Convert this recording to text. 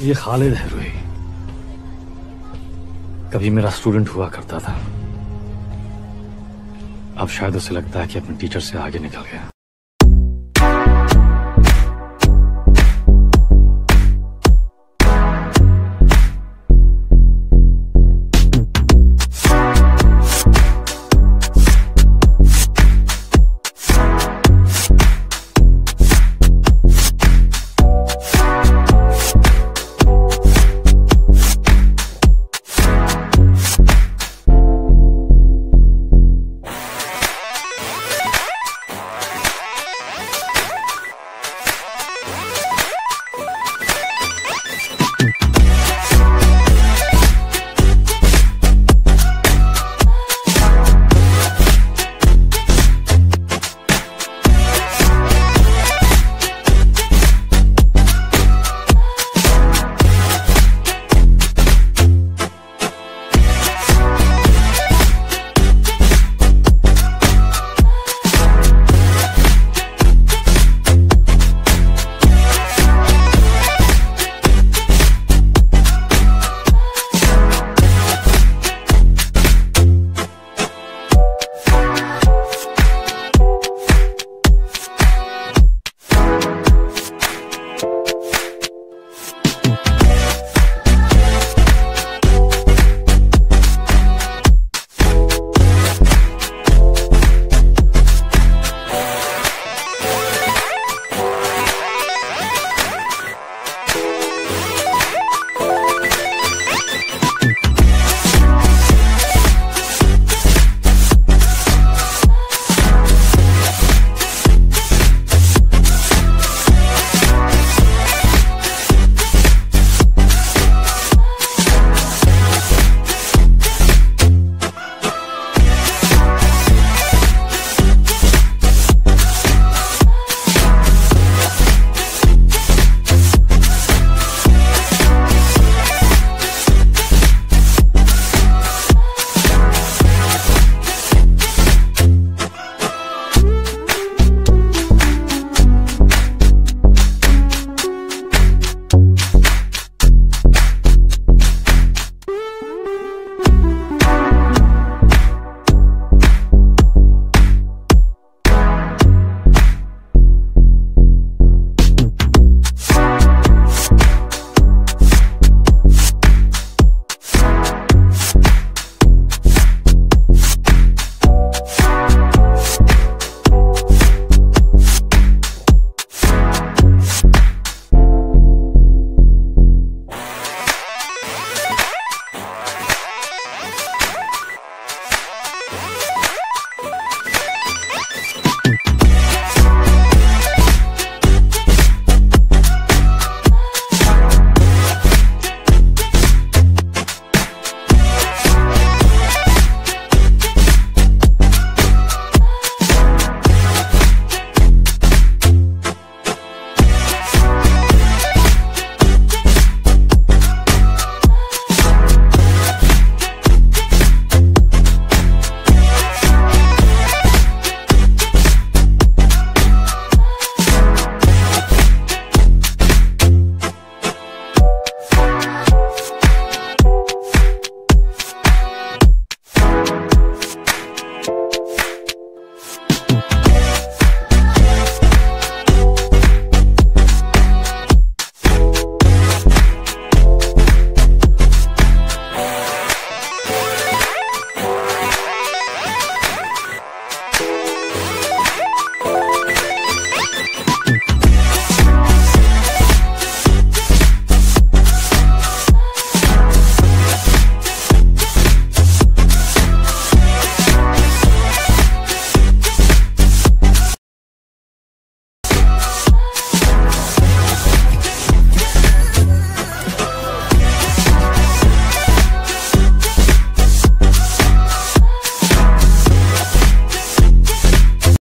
ये खालिद है रूही। कभी मेरा स्टूडेंट हुआ करता था। अब शायद उसे लगता है कि अपने टीचर से आगे निकल गया।